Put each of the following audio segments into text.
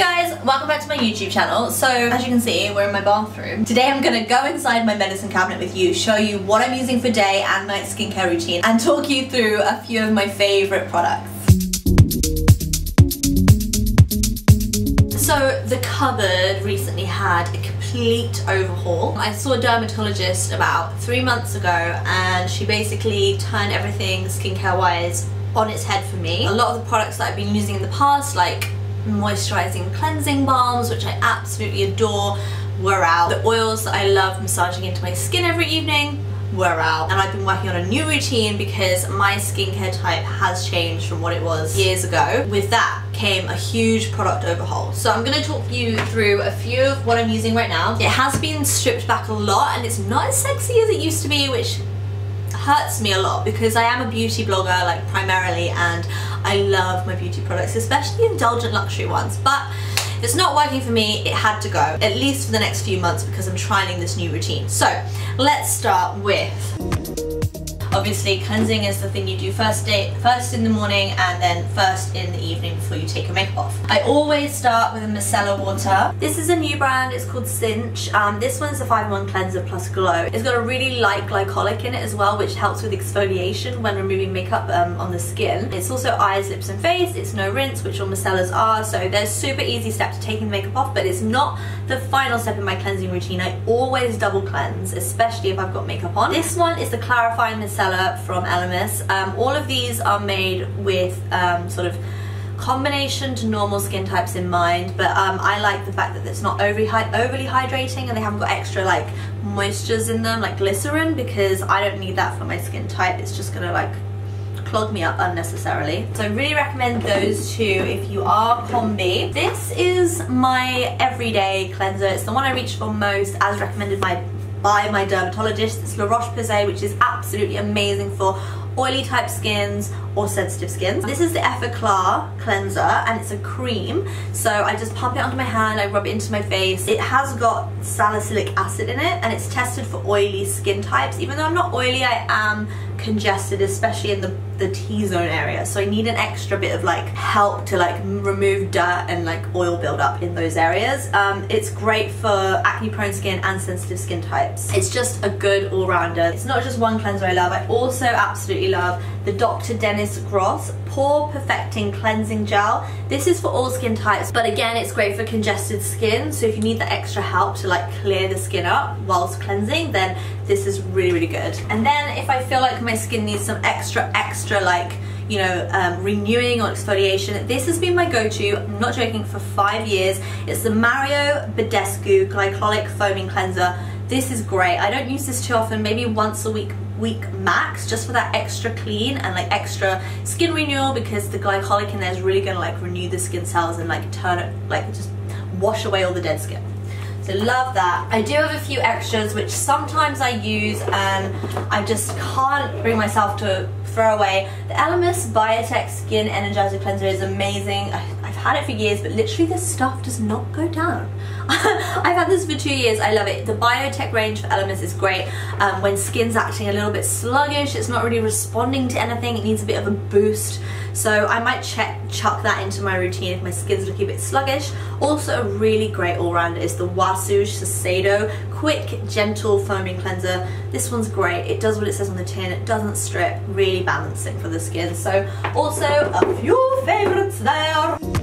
guys, welcome back to my YouTube channel. So as you can see, we're in my bathroom. Today I'm gonna go inside my medicine cabinet with you, show you what I'm using for day and night skincare routine, and talk you through a few of my favorite products. So the cupboard recently had a complete overhaul. I saw a dermatologist about three months ago and she basically turned everything skincare wise on its head for me. A lot of the products that I've been using in the past like moisturizing cleansing balms, which I absolutely adore, were out. The oils that I love massaging into my skin every evening were out. And I've been working on a new routine because my skincare type has changed from what it was years ago. With that came a huge product overhaul. So I'm gonna talk you through a few of what I'm using right now. It has been stripped back a lot and it's not as sexy as it used to be, which hurts me a lot because I am a beauty blogger like primarily and I love my beauty products especially indulgent luxury ones but it's not working for me. It had to go at least for the next few months because I'm trialing this new routine. So let's start with Obviously cleansing is the thing you do first day, first in the morning and then first in the evening before you take your makeup off. I always start with a micellar water. This is a new brand, it's called Cinch. Um, this one's a 5-in-1 cleanser plus glow. It's got a really light glycolic in it as well which helps with exfoliation when removing makeup um, on the skin. It's also eyes, lips and face, it's no rinse which all micellas are so there's super easy step to taking makeup off but it's not the final step in my cleansing routine. I always double cleanse especially if I've got makeup on. This one is the clarifying micellar micellar from Elemis. Um, all of these are made with um, sort of combination to normal skin types in mind but um, I like the fact that it's not overly, overly hydrating and they haven't got extra like moistures in them like glycerin because I don't need that for my skin type it's just gonna like clog me up unnecessarily. So I really recommend those two if you are combi. This is my everyday cleanser. It's the one I reach for most as recommended by by my dermatologist. It's La Roche-Posay, which is absolutely amazing for oily type skins or sensitive skins. This is the Effaclar cleanser and it's a cream. So I just pump it onto my hand, I rub it into my face. It has got salicylic acid in it and it's tested for oily skin types. Even though I'm not oily, I am congested, especially in the, the T-zone area. So I need an extra bit of like help to like remove dirt and like oil buildup in those areas. Um, it's great for acne prone skin and sensitive skin types. It's just a good all-rounder. It's not just one cleanser I love, I also absolutely love the Dr. Dennis Gross Pore Perfecting Cleansing Gel. This is for all skin types, but again, it's great for congested skin. So if you need the extra help to like clear the skin up whilst cleansing, then this is really, really good. And then if I feel like my skin needs some extra, extra like, you know, um, renewing or exfoliation. This has been my go-to, I'm not joking, for five years. It's the Mario Badescu Glycolic Foaming Cleanser. This is great. I don't use this too often, maybe once a week week max just for that extra clean and like extra skin renewal because the glycolic in there is really gonna like renew the skin cells and like turn it like just wash away all the dead skin so love that. I do have a few extras which sometimes I use and I just can't bring myself to throw away. The Elemis Biotec Skin Energizer Cleanser is amazing. I've had it for years but literally this stuff does not go down. I've had this for two years, I love it. The Biotec range for Elemis is great. Um, when skin's acting a little bit sluggish, it's not really responding to anything, it needs a bit of a boost. So I might check, chuck that into my routine if my skin's looking a bit sluggish. Also a really great all-rounder is the Waso Shiseido Quick Gentle Foaming Cleanser. This one's great. It does what it says on the tin. It doesn't strip. Really balancing for the skin. So also a few favorites there.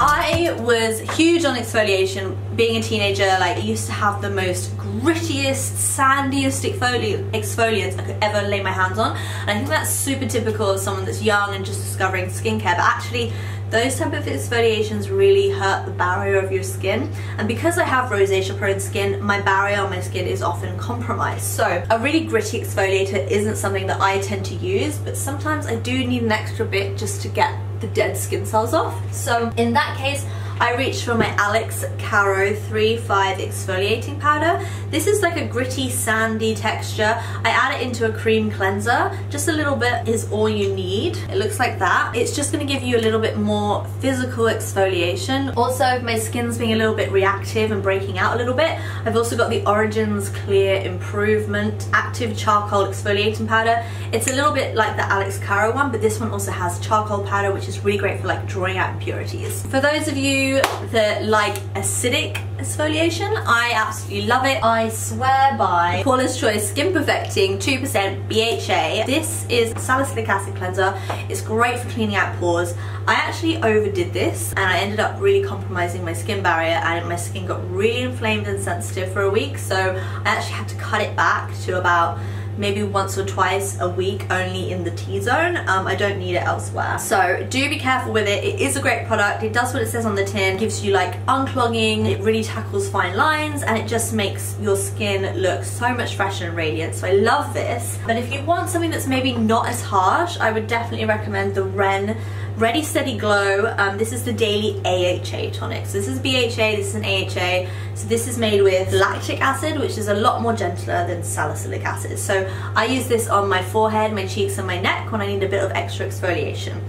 I was huge on exfoliation. Being a teenager, like, I used to have the most grittiest, sandiest exfoli exfoliants I could ever lay my hands on. And I think that's super typical of someone that's young and just discovering skincare. But actually, those type of exfoliations really hurt the barrier of your skin and because I have rosacea prone skin my barrier on my skin is often compromised so a really gritty exfoliator isn't something that I tend to use but sometimes I do need an extra bit just to get the dead skin cells off. So in that case, I reached for my Alex Caro 3-5 exfoliating powder. This is like a gritty, sandy texture. I add it into a cream cleanser. Just a little bit is all you need. It looks like that. It's just gonna give you a little bit more physical exfoliation. Also, if my skin's being a little bit reactive and breaking out a little bit, I've also got the Origins Clear Improvement Active Charcoal Exfoliating Powder. It's a little bit like the Alex Caro one, but this one also has charcoal powder, which is really great for like drawing out impurities. For those of you the like acidic exfoliation. I absolutely love it. I swear by Paula's Choice Skin Perfecting 2% BHA. This is salicylic acid cleanser. It's great for cleaning out pores. I actually overdid this and I ended up really compromising my skin barrier and my skin got really inflamed and sensitive for a week so I actually had to cut it back to about maybe once or twice a week only in the T-zone. Um, I don't need it elsewhere. So do be careful with it. It is a great product. It does what it says on the tin. Gives you like unclogging. It really tackles fine lines and it just makes your skin look so much fresher and radiant. So I love this. But if you want something that's maybe not as harsh, I would definitely recommend the Ren Ready Steady Glow. Um, this is the Daily AHA tonic. So this is BHA, this is an AHA. So this is made with lactic acid, which is a lot more gentler than salicylic acid. So I use this on my forehead, my cheeks and my neck when I need a bit of extra exfoliation.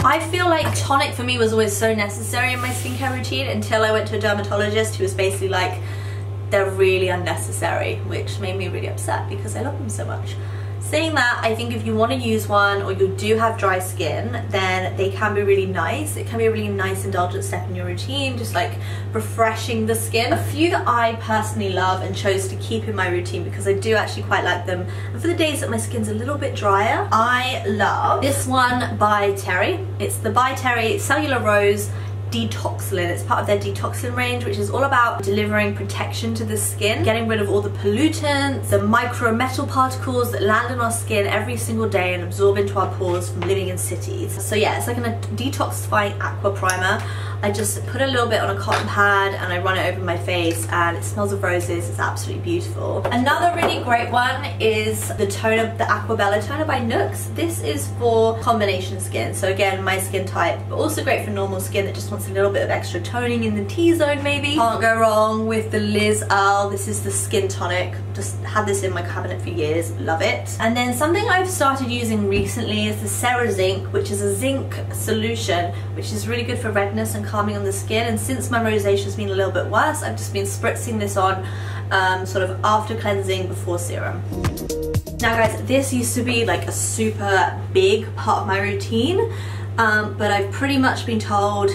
I feel like tonic for me was always so necessary in my skincare routine until I went to a dermatologist who was basically like, they're really unnecessary, which made me really upset because I love them so much. Saying that, I think if you want to use one or you do have dry skin, then they can be really nice. It can be a really nice indulgent step in your routine, just like refreshing the skin. A few that I personally love and chose to keep in my routine because I do actually quite like them. And for the days that my skin's a little bit drier, I love this one by Terry. It's the by Terry Cellularose Detoxilin. It's part of their Detoxilin range, which is all about delivering protection to the skin, getting rid of all the pollutants, the micro metal particles that land on our skin every single day and absorb into our pores from living in cities. So yeah, it's like a detoxifying aqua primer. I just put a little bit on a cotton pad and I run it over my face and it smells of roses. It's absolutely beautiful. Another really great one is the toner, the Aquabella toner by Nuxe. This is for combination skin. So again, my skin type, but also great for normal skin that just wants a little bit of extra toning in the T-zone maybe. Can't go wrong with the Liz Earle. This is the skin tonic. Just had this in my cabinet for years. Love it. And then something I've started using recently is the Serozinc, which is a zinc solution, which is really good for redness and calming on the skin and since my rosacea has been a little bit worse I've just been spritzing this on um, sort of after cleansing before serum. Now guys this used to be like a super big part of my routine um, but I've pretty much been told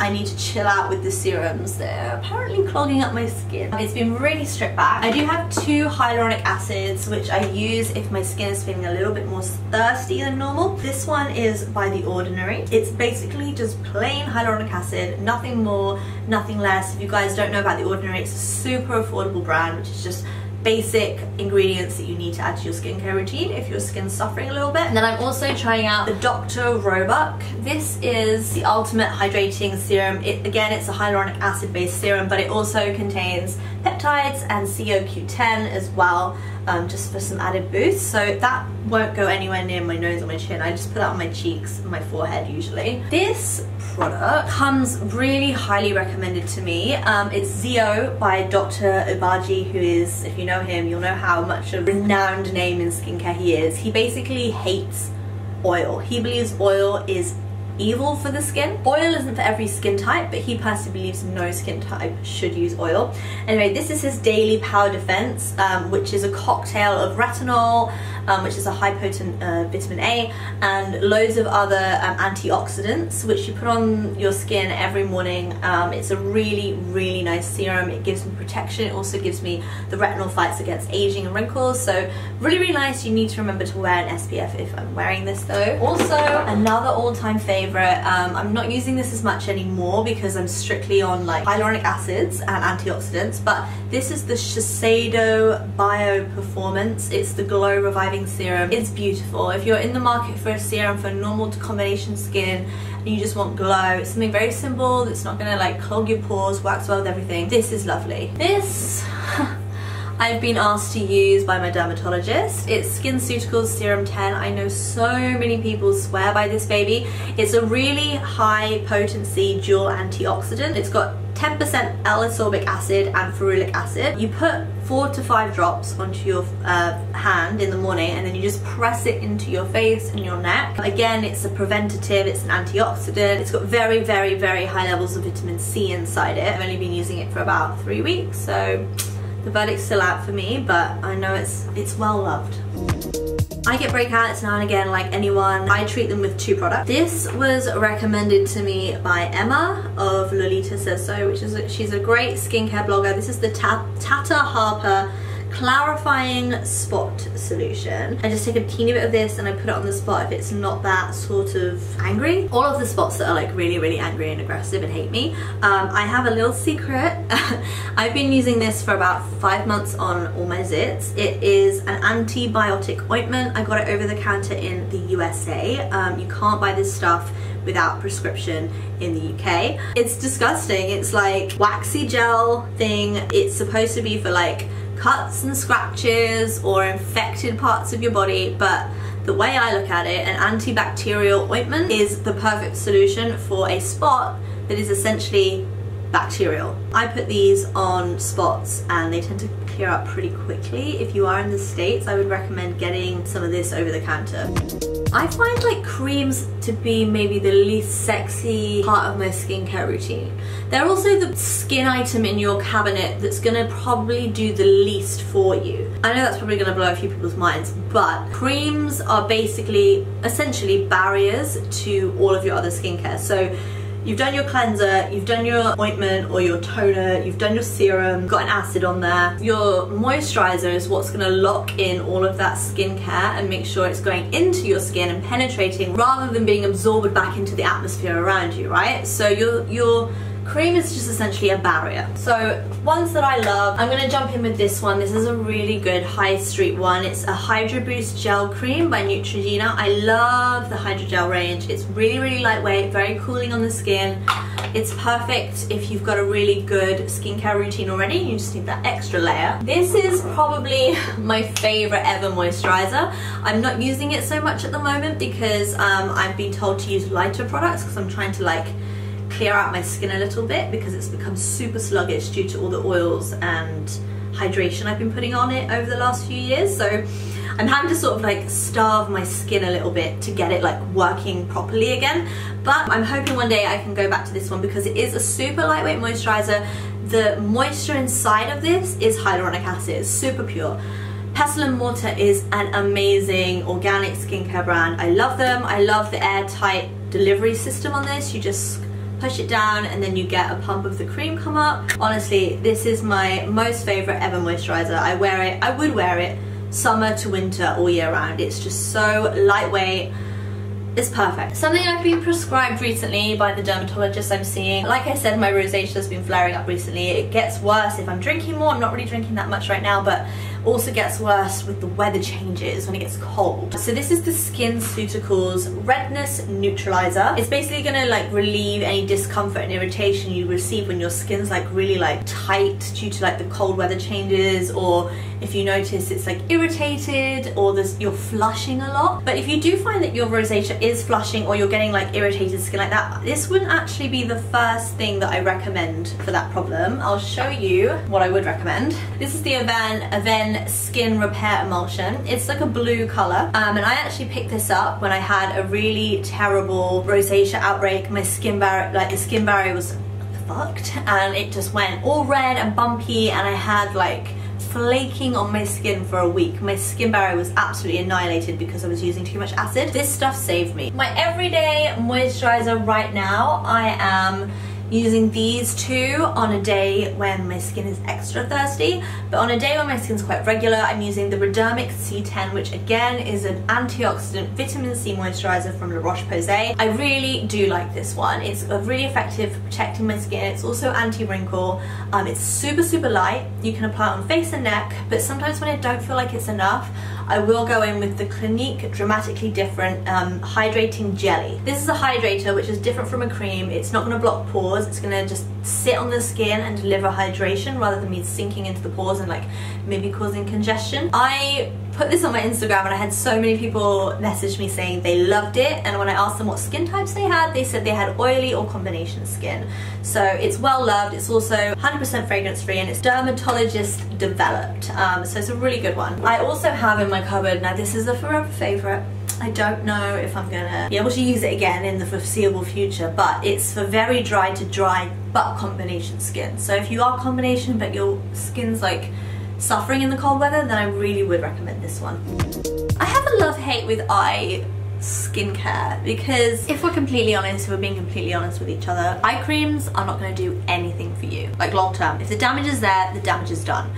I need to chill out with the serums. They're apparently clogging up my skin. It's been really stripped back. I do have two hyaluronic acids which I use if my skin is feeling a little bit more thirsty than normal. This one is by The Ordinary. It's basically just plain hyaluronic acid, nothing more, nothing less. If you guys don't know about The Ordinary, it's a super affordable brand which is just basic ingredients that you need to add to your skincare routine if your skin's suffering a little bit. And then I'm also trying out the Dr. Roebuck. This is the ultimate hydrating serum. It, again, it's a hyaluronic acid based serum, but it also contains peptides and CoQ10 as well um, just for some added boost. So that won't go anywhere near my nose or my chin. I just put that on my cheeks and my forehead usually. This product comes really highly recommended to me. Um, it's ZO by Dr. Obagi, who is, if you know him, you'll know how much a renowned name in skincare he is. He basically hates oil. He believes oil is evil for the skin. Oil isn't for every skin type, but he personally believes no skin type should use oil. Anyway, this is his Daily Power Defense, um, which is a cocktail of retinol, um, which is a high potent uh, vitamin A, and loads of other um, antioxidants, which you put on your skin every morning. Um, it's a really, really nice serum. It gives me protection. It also gives me the retinol fights against aging and wrinkles. So really, really nice. You need to remember to wear an SPF if I'm wearing this though. Also, another all-time favorite. Um, I'm not using this as much anymore because I'm strictly on like hyaluronic acids and antioxidants, but this is the Shiseido Bio Performance. It's the Glow Reviving serum. It's beautiful. If you're in the market for a serum for normal to combination skin and you just want glow, it's something very simple that's not gonna like clog your pores, wax well with everything. This is lovely. This I've been asked to use by my dermatologist. It's SkinCeuticals Serum 10. I know so many people swear by this baby. It's a really high potency dual antioxidant. It's got 10% L-ascorbic acid and ferulic acid. You put four to five drops onto your uh, hand in the morning and then you just press it into your face and your neck. Again, it's a preventative, it's an antioxidant. It's got very, very, very high levels of vitamin C inside it. I've only been using it for about three weeks, so the verdict's still out for me, but I know it's it's well loved. I get breakouts now and again like anyone. I treat them with two products. This was recommended to me by Emma of Lolita Says So, which is a, she's a great skincare blogger. This is the Tata Harper clarifying spot solution. I just take a teeny bit of this and I put it on the spot if it's not that sort of angry. All of the spots that are like really, really angry and aggressive and hate me. Um, I have a little secret. I've been using this for about five months on all my zits. It is an antibiotic ointment. I got it over the counter in the USA. Um, you can't buy this stuff without prescription in the UK. It's disgusting. It's like waxy gel thing. It's supposed to be for like cuts and scratches or infected parts of your body but the way I look at it, an antibacterial ointment is the perfect solution for a spot that is essentially bacterial. I put these on spots and they tend to clear up pretty quickly. If you are in the States, I would recommend getting some of this over the counter. I find like creams to be maybe the least sexy part of my skincare routine. They're also the skin item in your cabinet that's gonna probably do the least for you. I know that's probably gonna blow a few people's minds, but creams are basically essentially barriers to all of your other skincare. So You've done your cleanser, you've done your ointment or your toner, you've done your serum, got an acid on there. Your moisturizer is what's gonna lock in all of that skincare and make sure it's going into your skin and penetrating rather than being absorbed back into the atmosphere around you, right? So your, your Cream is just essentially a barrier. So ones that I love, I'm gonna jump in with this one. This is a really good high street one. It's a Hydro Boost Gel Cream by Neutrogena. I love the Hydrogel range. It's really, really lightweight, very cooling on the skin. It's perfect if you've got a really good skincare routine already. You just need that extra layer. This is probably my favorite ever moisturizer. I'm not using it so much at the moment because um, I've been told to use lighter products because I'm trying to like clear out my skin a little bit because it's become super sluggish due to all the oils and hydration I've been putting on it over the last few years. So I'm having to sort of like starve my skin a little bit to get it like working properly again. But I'm hoping one day I can go back to this one because it is a super lightweight moisturizer. The moisture inside of this is hyaluronic acid, it's super pure. Pestle and Mortar is an amazing organic skincare brand. I love them. I love the airtight delivery system on this. You just push it down and then you get a pump of the cream come up. Honestly, this is my most favorite ever moisturizer. I wear it, I would wear it summer to winter all year round. It's just so lightweight. It's perfect. Something I've been prescribed recently by the dermatologist I'm seeing. Like I said, my rosacea has been flaring up recently. It gets worse if I'm drinking more. I'm not really drinking that much right now, but also gets worse with the weather changes when it gets cold. So this is the SkinCeuticals Redness Neutralizer. It's basically gonna like relieve any discomfort and irritation you receive when your skin's like really like tight due to like the cold weather changes or if you notice it's like irritated or there's, you're flushing a lot. But if you do find that your rosacea is flushing or you're getting like irritated skin like that, this wouldn't actually be the first thing that I recommend for that problem. I'll show you what I would recommend. This is the Avène, Avène Skin Repair Emulsion. It's like a blue color. Um, and I actually picked this up when I had a really terrible rosacea outbreak. My skin barrier, like the skin barrier was fucked and it just went all red and bumpy and I had like flaking on my skin for a week. My skin barrier was absolutely annihilated because I was using too much acid. This stuff saved me. My everyday moisturizer right now, I am using these two on a day when my skin is extra thirsty but on a day when my skin's quite regular I'm using the Redermic C10 which again is an antioxidant vitamin C moisturizer from La Roche-Posay. I really do like this one. It's really effective for protecting my skin. It's also anti-wrinkle. Um, it's super super light. You can apply it on face and neck but sometimes when I don't feel like it's enough I will go in with the Clinique Dramatically Different um, Hydrating Jelly. This is a hydrator which is different from a cream. It's not going to block pores. It's going to just sit on the skin and deliver hydration rather than me sinking into the pores and like maybe causing congestion. I put this on my Instagram and I had so many people message me saying they loved it. And when I asked them what skin types they had they said they had oily or combination skin. So it's well loved. It's also 100% fragrance free and it's dermatologist developed. Um, so it's a really good one. I also have in my cupboard now this is a forever favorite. I don't know if I'm gonna be able to use it again in the foreseeable future but it's for very dry to dry but combination skin. So if you are combination but your skin's like suffering in the cold weather, then I really would recommend this one. I have a love-hate with eye skincare because if we're completely honest, if we're being completely honest with each other, eye creams are not going to do anything for you, like long term. If the damage is there, the damage is done.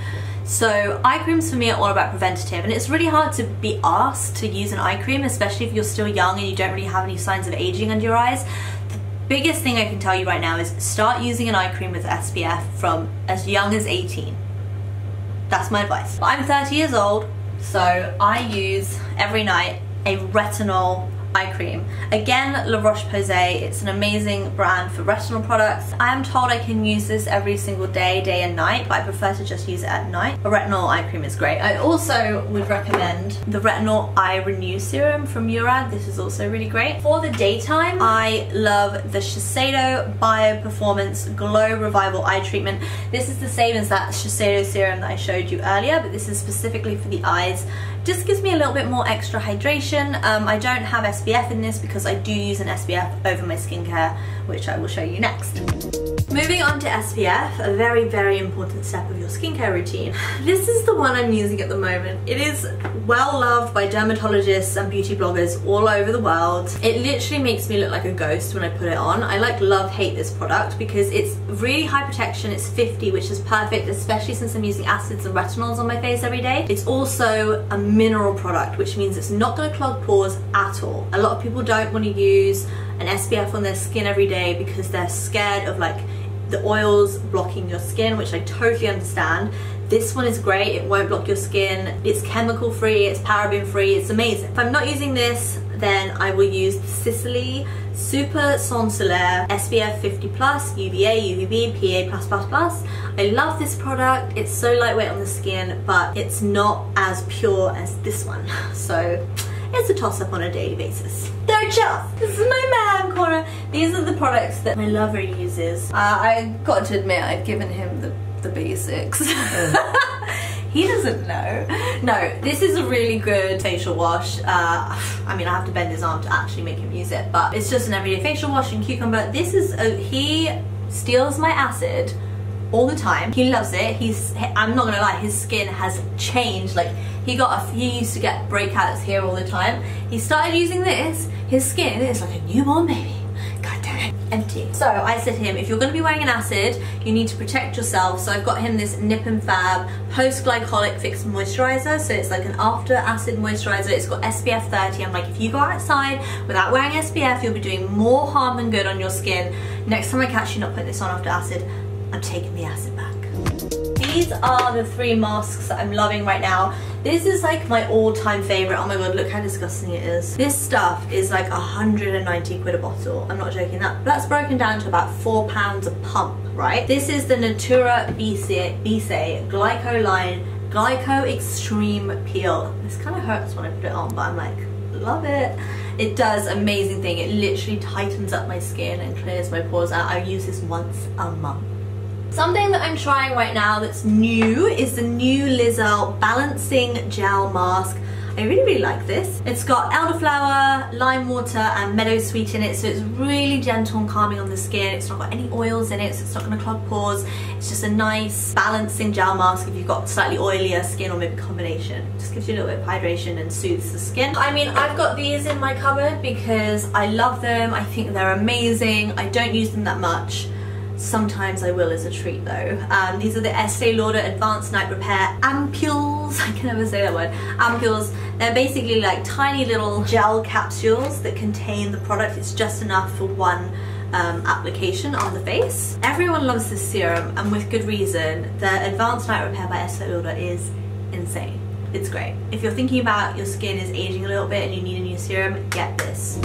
So eye creams for me are all about preventative and it's really hard to be asked to use an eye cream, especially if you're still young and you don't really have any signs of aging under your eyes. The biggest thing I can tell you right now is start using an eye cream with SPF from as young as 18. That's my advice. I'm 30 years old, so I use every night a retinol eye cream. Again, La Roche-Posay, it's an amazing brand for retinol products. I am told I can use this every single day, day and night, but I prefer to just use it at night. A retinol eye cream is great. I also would recommend the Retinol Eye Renew Serum from Murad. This is also really great. For the daytime, I love the Shiseido Bio Performance Glow Revival Eye Treatment. This is the same as that Shiseido serum that I showed you earlier, but this is specifically for the eyes. Just gives me a little bit more extra hydration. Um, I don't have SPF in this because I do use an SPF over my skincare, which I will show you next. Moving on to SPF, a very, very important step of your skincare routine. This is the one I'm using at the moment. It is well loved by dermatologists and beauty bloggers all over the world. It literally makes me look like a ghost when I put it on. I like love hate this product because it's really high protection. It's 50, which is perfect, especially since I'm using acids and retinols on my face every day. It's also a mineral product, which means it's not gonna clog pores at all. A lot of people don't wanna use an SPF on their skin every day because they're scared of like the oils blocking your skin, which I totally understand. This one is great, it won't block your skin. It's chemical free, it's paraben free, it's amazing. If I'm not using this, then I will use the Sisley Super Sans Soleil SPF 50 plus, UVA, UVB, PA+++. I love this product. It's so lightweight on the skin, but it's not as pure as this one. So it's a toss up on a daily basis. Third shelf. This is my man corner. These are the products that my lover uses. Uh, I got to admit I've given him the, the basics. he doesn't know. No, this is a really good facial wash. Uh, I mean, I have to bend his arm to actually make him use it, but it's just an everyday facial wash and cucumber. This is, a, he steals my acid all the time. He loves it. He's, I'm not gonna lie, his skin has changed. Like, he got, a, he used to get breakouts here all the time. He started using this, his skin is like a newborn baby. Empty. So I said to him, if you're going to be wearing an acid, you need to protect yourself. So I've got him this Nip and Fab post-glycolic fix moisturizer. So it's like an after acid moisturizer. It's got SPF 30. I'm like, if you go outside without wearing SPF, you'll be doing more harm than good on your skin. Next time I catch you not putting this on after acid, I'm taking the acid back. These are the three masks that I'm loving right now. This is like my all-time favorite. Oh my god, look how disgusting it is. This stuff is like 190 quid a bottle. I'm not joking. That That's broken down to about four pounds a pump, right? This is the Natura Bissé Glycoline Glyco Extreme Peel. This kind of hurts when I put it on, but I'm like, love it. It does amazing thing. It literally tightens up my skin and clears my pores out. I use this once a month. Something that I'm trying right now that's new is the new Liz Earle Balancing Gel Mask. I really, really like this. It's got elderflower, lime water, and meadow sweet in it, so it's really gentle and calming on the skin. It's not got any oils in it, so it's not gonna clog pores. It's just a nice balancing gel mask if you've got slightly oilier skin or maybe combination. Just gives you a little bit of hydration and soothes the skin. I mean, I've got these in my cupboard because I love them. I think they're amazing. I don't use them that much. Sometimes I will as a treat though. Um, these are the Estee Lauder Advanced Night Repair Ampules. I can never say that word. Ampules. They're basically like tiny little gel capsules that contain the product. It's just enough for one um, application on the face. Everyone loves this serum and with good reason. The Advanced Night Repair by Estee Lauder is insane. It's great. If you're thinking about your skin is aging a little bit and you need a new serum, get this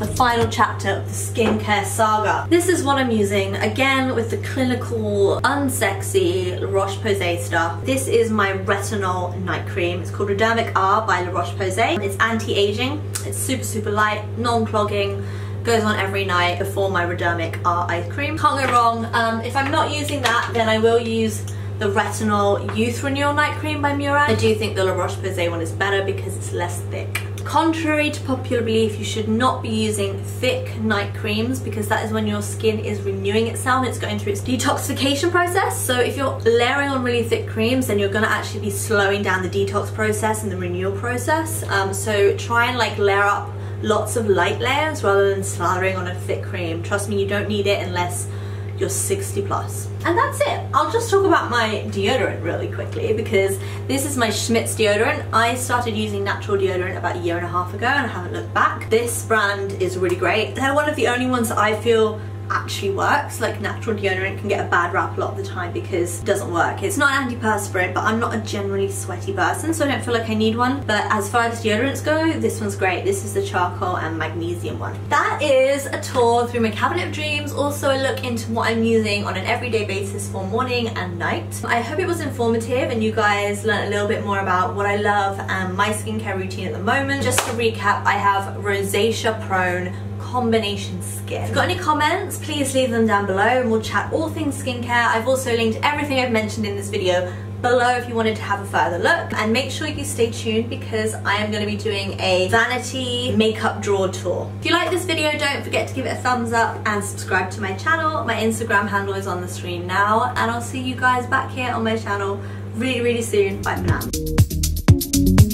the final chapter of the skincare saga. This is what I'm using, again with the clinical, unsexy La Roche-Posay stuff. This is my retinol night cream. It's called Redermic R by La Roche-Posay. It's anti-aging, it's super, super light, non-clogging, goes on every night before my Redermic R eye cream. Can't go wrong. Um, if I'm not using that, then I will use the Retinol Youth Renewal Night Cream by Murad. I do think the La Roche-Posay one is better because it's less thick. Contrary to popular belief, you should not be using thick night creams because that is when your skin is renewing itself it's going through its detoxification process. So if you're layering on really thick creams, then you're gonna actually be slowing down the detox process and the renewal process. Um, so try and like layer up lots of light layers rather than slathering on a thick cream. Trust me, you don't need it unless you're 60 plus. And that's it. I'll just talk about my deodorant really quickly because this is my Schmidt's deodorant. I started using natural deodorant about a year and a half ago and I haven't looked back. This brand is really great. They're one of the only ones that I feel actually works. Like natural deodorant can get a bad rap a lot of the time because it doesn't work. It's not an antiperspirant, but I'm not a generally sweaty person, so I don't feel like I need one. But as far as deodorants go, this one's great. This is the charcoal and magnesium one. That is a tour through my cabinet of dreams. Also a look into what I'm using on an everyday basis for morning and night. I hope it was informative and you guys learned a little bit more about what I love and my skincare routine at the moment. Just to recap, I have rosacea prone combination skin. If you've got any comments, please leave them down below and we'll chat all things skincare. I've also linked everything I've mentioned in this video below if you wanted to have a further look and make sure you stay tuned because I am going to be doing a vanity makeup drawer tour. If you like this video don't forget to give it a thumbs up and subscribe to my channel. My Instagram handle is on the screen now and I'll see you guys back here on my channel really really soon. Bye for now.